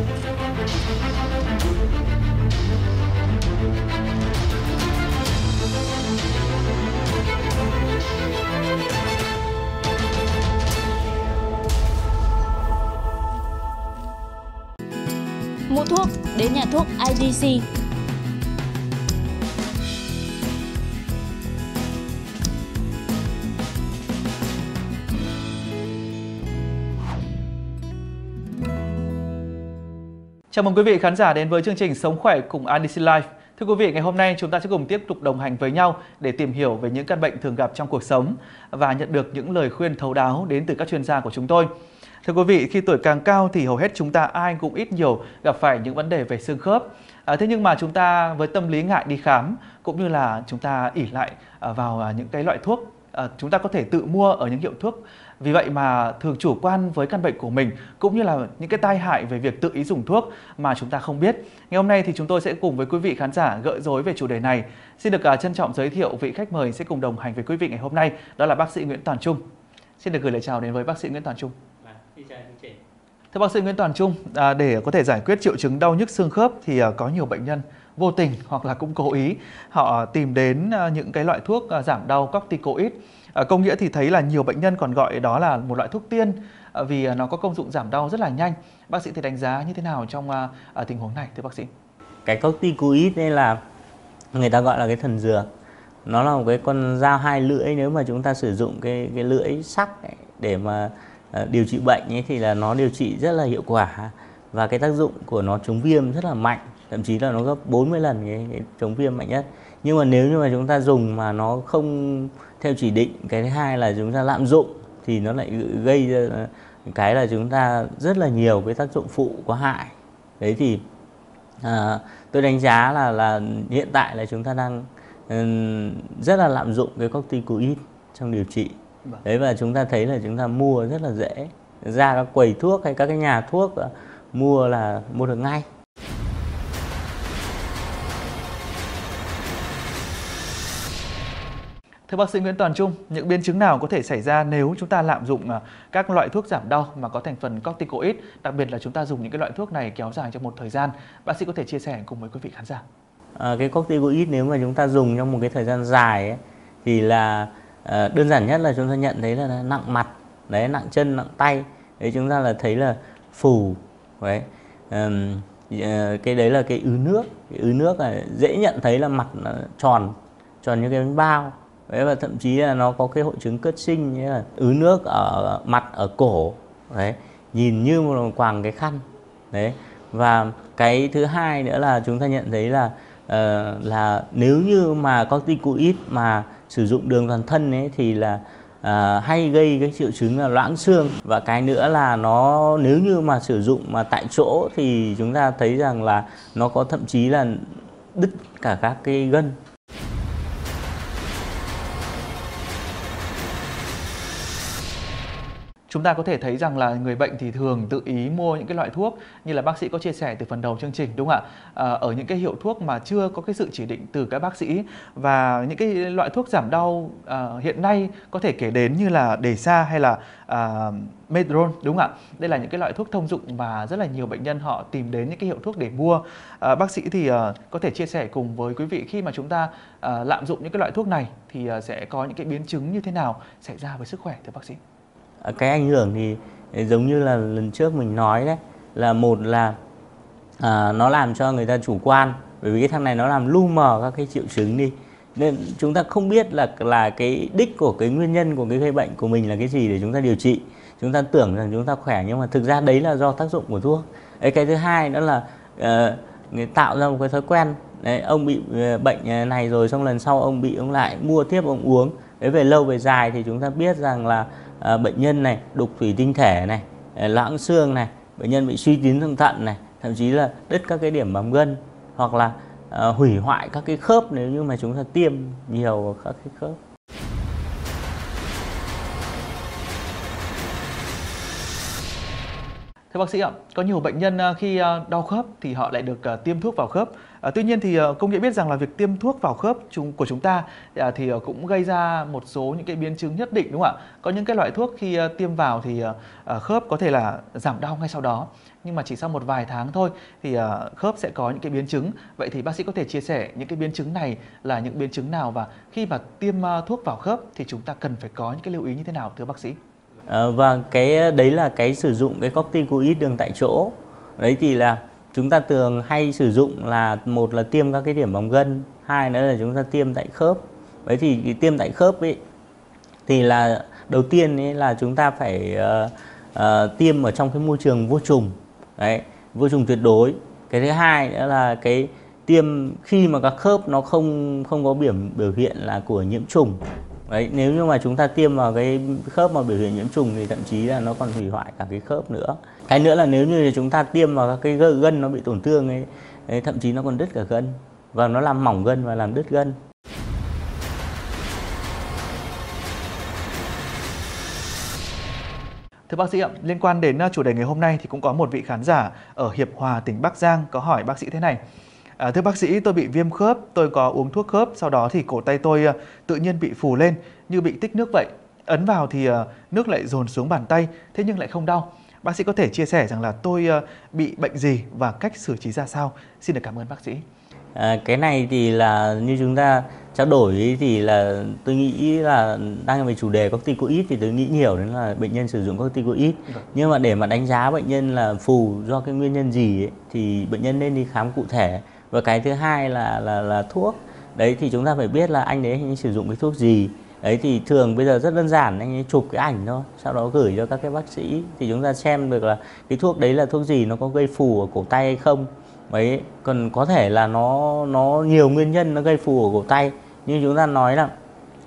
Mua thuốc đến nhà thuốc IDC Chào mừng quý vị khán giả đến với chương trình Sống khỏe cùng IDC Life. Thưa quý vị, ngày hôm nay chúng ta sẽ cùng tiếp tục đồng hành với nhau để tìm hiểu về những căn bệnh thường gặp trong cuộc sống và nhận được những lời khuyên thấu đáo đến từ các chuyên gia của chúng tôi. Thưa quý vị, khi tuổi càng cao thì hầu hết chúng ta ai cũng ít nhiều gặp phải những vấn đề về xương khớp. À, thế nhưng mà chúng ta với tâm lý ngại đi khám cũng như là chúng ta ỉ lại à, vào à, những cái loại thuốc à, chúng ta có thể tự mua ở những hiệu thuốc vì vậy mà thường chủ quan với căn bệnh của mình cũng như là những cái tai hại về việc tự ý dùng thuốc mà chúng ta không biết. Ngày hôm nay thì chúng tôi sẽ cùng với quý vị khán giả gợi rối về chủ đề này. Xin được uh, trân trọng giới thiệu vị khách mời sẽ cùng đồng hành với quý vị ngày hôm nay, đó là bác sĩ Nguyễn Toàn Trung. Xin được gửi lời chào đến với bác sĩ Nguyễn Toàn Trung. Vâng, Thưa bác sĩ Nguyễn Toàn Trung, à, để có thể giải quyết triệu chứng đau nhức xương khớp thì à, có nhiều bệnh nhân vô tình hoặc là cũng cố ý họ tìm đến ờ, những cái loại thuốc ờ, giảm đau corticoid ờ, công nghĩa thì thấy là nhiều bệnh nhân còn gọi đó là một loại thuốc tiên vì nó có công dụng giảm đau rất là nhanh. Bác sĩ thì đánh giá như thế nào trong tình huống này thưa bác sĩ? Cái corticoid đây là người ta gọi là cái thần dược. Nó là một cái con dao hai lưỡi nếu mà chúng ta sử dụng cái cái lưỡi sắc ấy, để mà điều trị bệnh ấy thì là nó điều trị rất là hiệu quả và cái tác dụng của nó chống viêm rất là mạnh thậm chí là nó gấp 40 lần cái, cái chống viêm mạnh nhất. Nhưng mà nếu như mà chúng ta dùng mà nó không theo chỉ định cái thứ hai là chúng ta lạm dụng thì nó lại gây ra cái là chúng ta rất là nhiều cái tác dụng phụ có hại. Đấy thì à, tôi đánh giá là là hiện tại là chúng ta đang um, rất là lạm dụng cái corticoid trong điều trị. Vâng. đấy và chúng ta thấy là chúng ta mua rất là dễ. Ra các quầy thuốc hay các cái nhà thuốc mua là mua được ngay Thưa bác sĩ Nguyễn Toàn Trung, những biến chứng nào có thể xảy ra nếu chúng ta lạm dụng à, các loại thuốc giảm đau mà có thành phần corticoid, đặc biệt là chúng ta dùng những cái loại thuốc này kéo dài trong một thời gian. Bác sĩ có thể chia sẻ cùng với quý vị khán giả. À, cái corticoid nếu mà chúng ta dùng trong một cái thời gian dài ấy, thì là à, đơn giản nhất là chúng ta nhận thấy là nặng mặt, đấy nặng chân, nặng tay, đấy chúng ta là thấy là phù, đấy. À, cái đấy là cái ứ nước, cái ứ nước là dễ nhận thấy là mặt tròn, tròn như cái bánh bao đấy và thậm chí là nó có cái hội chứng cất sinh như là ứ nước ở mặt ở cổ đấy nhìn như một quàng cái khăn đấy. Và cái thứ hai nữa là chúng ta nhận thấy là uh, là nếu như mà corticoid mà sử dụng đường toàn thân ấy thì là uh, hay gây cái triệu chứng là loãng xương. Và cái nữa là nó nếu như mà sử dụng mà tại chỗ thì chúng ta thấy rằng là nó có thậm chí là đứt cả các cái gân. Chúng ta có thể thấy rằng là người bệnh thì thường tự ý mua những cái loại thuốc như là bác sĩ có chia sẻ từ phần đầu chương trình đúng không ạ? À, ở những cái hiệu thuốc mà chưa có cái sự chỉ định từ các bác sĩ và những cái loại thuốc giảm đau à, hiện nay có thể kể đến như là đề xa hay là à, Medron đúng không ạ? Đây là những cái loại thuốc thông dụng mà rất là nhiều bệnh nhân họ tìm đến những cái hiệu thuốc để mua. À, bác sĩ thì à, có thể chia sẻ cùng với quý vị khi mà chúng ta à, lạm dụng những cái loại thuốc này thì à, sẽ có những cái biến chứng như thế nào xảy ra với sức khỏe thưa bác sĩ cái ảnh hưởng thì giống như là lần trước mình nói đấy là một là à, nó làm cho người ta chủ quan bởi vì cái thằng này nó làm lu mờ các cái triệu chứng đi. Nên chúng ta không biết là là cái đích của cái nguyên nhân của cái gây bệnh của mình là cái gì để chúng ta điều trị. Chúng ta tưởng rằng chúng ta khỏe nhưng mà thực ra đấy là do tác dụng của thuốc. Ấy cái thứ hai đó là uh, người tạo ra một cái thói quen đấy ông bị uh, bệnh ờ, này rồi xong lần sau ông bị ông lại mua tiếp ông uống. Đấy về lâu về dài thì chúng ta biết rằng là à, bệnh nhân này đục thủy tinh thể này ờ, loãng xương này bệnh nhân bị suy tín thượng thận này thậm chí là đứt các cái điểm bám gân hoặc là à, hủy hoại các cái khớp nếu như mà chúng ta tiêm nhiều vào các cái khớp. Thưa bác sĩ ạ, có nhiều bệnh nhân à, khi à, đau khớp thì họ lại được à, tiêm thuốc vào khớp. Tuy nhiên thì công nghệ biết rằng là việc tiêm thuốc vào khớp của chúng ta thì cũng gây ra một số những cái biến chứng nhất định đúng không ạ? Có những cái loại thuốc khi tiêm vào thì khớp có thể là giảm đau ngay sau đó. nhưng mà chỉ sau một vài tháng thôi thì khớp sẽ có những cái biến chứng. Vậy thì bác sĩ có thể chia sẻ những cái biến chứng này là những biến chứng nào và khi mà tiêm thuốc vào khớp thì chúng ta cần phải có những cái lưu ý như thế nào thưa bác sĩ? À, và cái ờ, đấy là cái sử dụng cái corticoid đường tại chỗ. Đấy thì là chúng ta thường hay sử dụng là một là tiêm các cái điểm bóng gân, hai nữa là chúng ta tiêm tại khớp. Đấy thì cái tiêm tại khớp ấy thì là đầu tiên ấy là chúng ta phải uh, uh, tiêm ở trong cái môi trường vô trùng đấy vô trùng tuyệt đối cái thứ hai nữa là cái tiêm khi mà các khớp nó không không có biểu biểu hiện là của nhiễm trùng đấy nếu như mà chúng ta tiêm vào cái khớp mà biểu hiện nhiễm trùng thì thậm chí là nó còn hủy hoại cả cái khớp nữa. Cái nữa là nếu như chúng ta tiêm vào các cái gân nó bị tổn thương ấy, ấy thậm chí nó còn đứt cả gân. Và nó làm mỏng gân và làm đứt gân. Thưa bác sĩ ạ, liên quan đến à, chủ đề ngày hôm nay thì cũng có một vị khán giả ở Hiệp Hòa, tỉnh Bắc Giang có hỏi bác sĩ thế này. À, thưa bác sĩ, tôi bị viêm khớp, tôi có uống thuốc khớp, sau đó thì cổ tay tôi tự nhiên bị phù lên như bị tích nước vậy. Ấn vào thì nước lại dồn xuống bàn tay, thế nhưng lại không đau. Bác sĩ có thể chia sẻ rằng là tôi bị bệnh gì và cách xử trí ra sao? Xin được cảm ơn bác sĩ. À, cái này thì là như chúng ta trao đổi thì là tôi nghĩ là đang về chủ đề corticoid thì tôi nghĩ nhiều đến là bệnh nhân sử dụng corticoid vâng. nhưng mà để mà đánh giá bệnh nhân là phù do cái nguyên nhân gì ấy, thì bệnh nhân nên đi khám cụ thể và cái thứ hai là là là thuốc. Đấy thì chúng ta phải biết là anh đấy anh ấy sử dụng cái thuốc gì. Đấy thì thường bây giờ rất đơn giản, anh ấy chụp cái ảnh thôi, sau đó gửi cho các cái bác sĩ. Thì chúng ta xem được là cái thuốc đấy là thuốc gì, nó có gây phù ở cổ tay hay không. Ấy còn có thể là nó nó nhiều nguyên nhân nó gây phù ở cổ tay. Như chúng ta nói là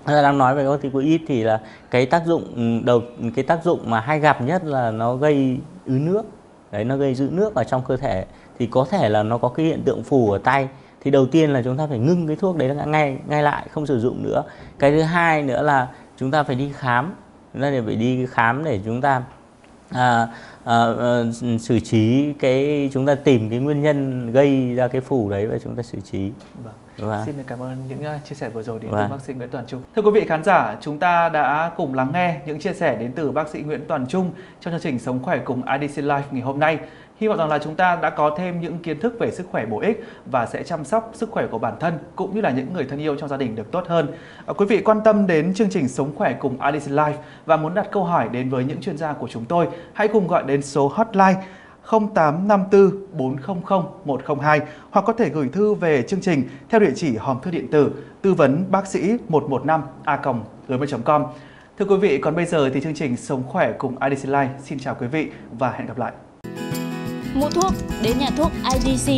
ta đang nói về corticoid thì là cái tác dụng ừ, đầu, cái tác dụng mà hay gặp nhất là nó gây ứ nước đấy, nó gây giữ nước ở trong cơ thể. Thì có thể là nó có cái hiện tượng phù ở tay. Thì đầu tiên là chúng ta phải ngưng cái thuốc đấy ngay ngay lại, không sử dụng nữa. Cái thứ hai nữa là chúng ta phải đi khám. Chúng ta phải đi khám để chúng ta à, à, à, xử trí cái chúng ta tìm cái nguyên nhân gây ra cái phù đấy và chúng ta xử trí. Vâng. Vâng. Xin cảm ơn những uh, chia sẻ vừa rồi đến vâng. từ bác sĩ Nguyễn Toàn Trung. Thưa quý vị khán giả, chúng ta đã cùng lắng nghe những chia sẻ đến từ bác sĩ Nguyễn Toàn Trung trong chương trình Sống khỏe cùng IDC Life ngày hôm nay. Hy vọng rằng là chúng ta đã có thêm những kiến thức về sức khỏe bổ ích và sẽ chăm sóc sức khỏe của bản thân cũng như là những người thân yêu trong gia đình được tốt hơn. À, quý vị quan tâm đến chương trình Sống khỏe cùng Alice Life và muốn đặt câu hỏi đến với những chuyên gia của chúng tôi, hãy cùng gọi đến số hotline 0854 400 102 hoặc có thể gửi thư về chương trình theo địa chỉ hòm thư điện tử tư vấn bác sĩ 115 a gmail.com. Thưa quý vị, còn bây giờ thì chương trình Sống khỏe cùng IDC Life xin chào quý vị và hẹn gặp lại. Mua thuốc đến nhà thuốc IDC